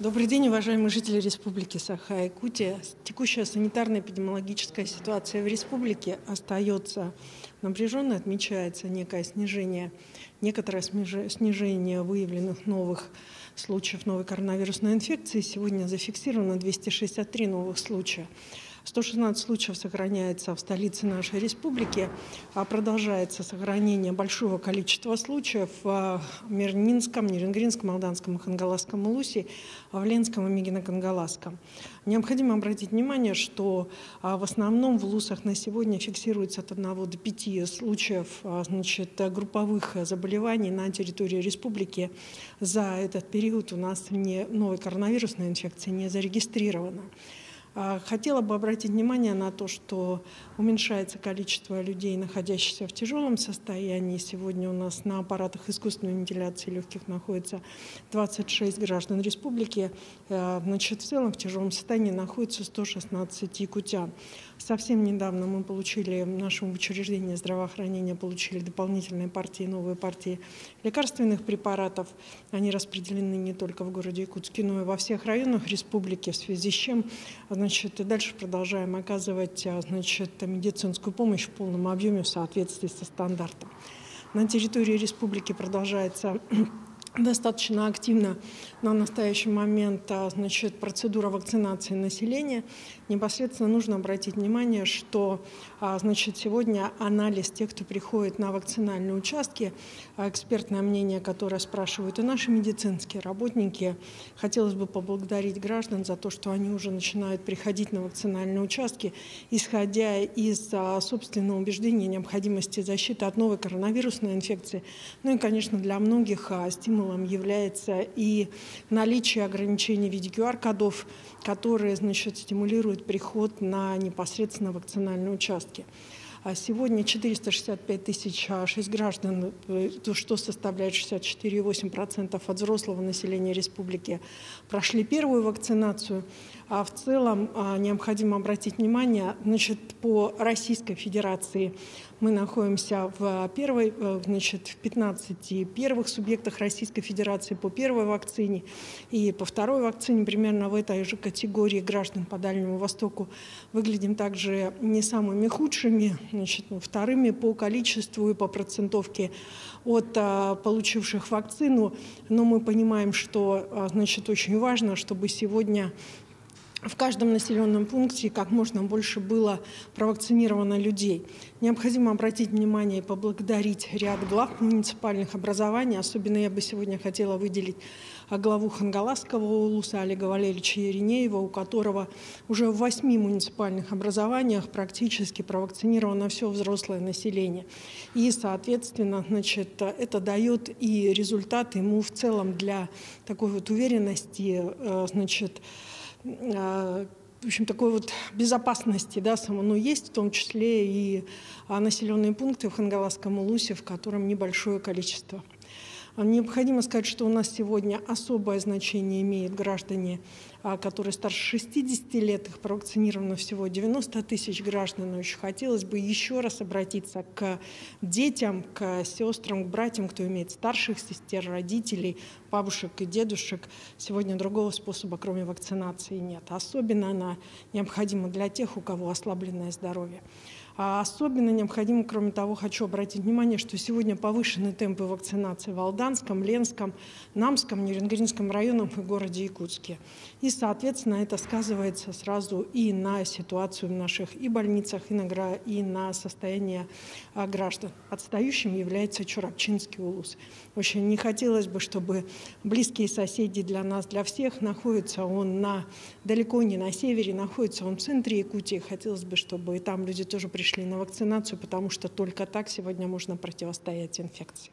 Добрый день, уважаемые жители Республики Саха-Якутия. Текущая санитарно-эпидемиологическая ситуация в республике остается напряженной, отмечается некое снижение, некоторое снижение выявленных новых случаев новой коронавирусной инфекции. Сегодня зафиксировано 263 новых случая. 116 случаев сохраняется в столице нашей республики, а продолжается сохранение большого количества случаев в Мирнинском, Нерюнгринском, Алданском Хангаласском Улусе, в Ленском и Мигино-Кангаласском. Необходимо обратить внимание, что а, в основном в ЛУСах на сегодня фиксируется от 1 до 5 случаев а, значит, групповых заболеваний на территории республики. За этот период у нас не, новой коронавирусной инфекции не зарегистрировано. А, хотела бы обратить внимание на то, что уменьшается количество людей, находящихся в тяжелом состоянии. Сегодня у нас на аппаратах искусственной вентиляции легких находится 26 граждан республики. Э, значит, в целом в тяжелом состоянии находится 116 якутян. Совсем недавно мы получили, в нашем учреждении здравоохранения получили дополнительные партии, новые партии лекарственных препаратов. Они распределены не только в городе Якутске, но и во всех районах республики, в связи с чем Значит, и дальше продолжаем оказывать а, значит, медицинскую помощь в полном объеме в соответствии со стандартом. На территории республики продолжается достаточно активно на настоящий момент а, значит, процедура вакцинации населения. Непосредственно нужно обратить внимание, что а, значит, сегодня анализ тех, кто приходит на вакцинальные участки, а, экспертное мнение, которое спрашивают и наши медицинские работники. Хотелось бы поблагодарить граждан за то, что они уже начинают приходить на вакцинальные участки, исходя из собственного убеждения необходимости защиты от новой коронавирусной инфекции. Ну и, конечно, для многих стимул стимулом является и наличие ограничений в виде QR-кодов, которые значит, стимулируют приход на непосредственно вакцинальные участки. А сегодня 465 тысяч 6 граждан, э, что составляет 64,8% от взрослого населения республики, прошли первую вакцинацию. А в целом а, необходимо обратить внимание, значит, по Российской Федерации мы находимся в первой, э, значит, в 15 первых субъектах Российской Федерации по первой вакцине и по второй вакцине примерно в этой же категории граждан по Дальнему Востоку выглядим также не самыми худшими, значит, ну, вторыми по количеству и по процентовке от а, получивших вакцину, но мы понимаем, что а, значит, очень важно, чтобы сегодня в каждом населенном пункте как можно больше было провакцинировано людей. Необходимо обратить внимание и поблагодарить ряд глав муниципальных образований. Особенно я бы сегодня хотела выделить главу Хангаласского улуса Олега Валерьевича Еринеева, у которого уже в восьми муниципальных образованиях практически провакцинировано все взрослое население. И, соответственно, значит, это дает и результат ему в целом для такой вот уверенности, э, значит, в общем, такой вот безопасности, да, само, но есть в том числе и а, населенные пункты в Хангаласском Улусе, в котором небольшое количество Необходимо сказать, что у нас сегодня особое значение имеют граждане, а, которые старше 60 лет. Их провакцинировано всего 90 тысяч граждан. Но еще хотелось бы еще раз обратиться к детям, к сестрам, к братьям, кто имеет старших сестер, родителей, бабушек и дедушек. Сегодня другого способа, кроме вакцинации, нет. Особенно она необходима для тех, у кого ослабленное здоровье. А особенно необходимо, кроме того, хочу обратить внимание, что сегодня повышены темпы вакцинации в Алданском, Ленском, Намском, Нерюнгринском районах и городе Якутске. И, соответственно, это сказывается сразу и на ситуацию в наших и больницах, и на, и на состояние а, граждан. Отстающим является Чурапчинский улус. Очень не хотелось бы, чтобы близкие соседи для нас, для всех, находится он на, далеко не на севере, находится он в центре Якутии. Хотелось бы, чтобы и там люди тоже пришли пришли на вакцинацию, потому что только так сегодня можно противостоять инфекции.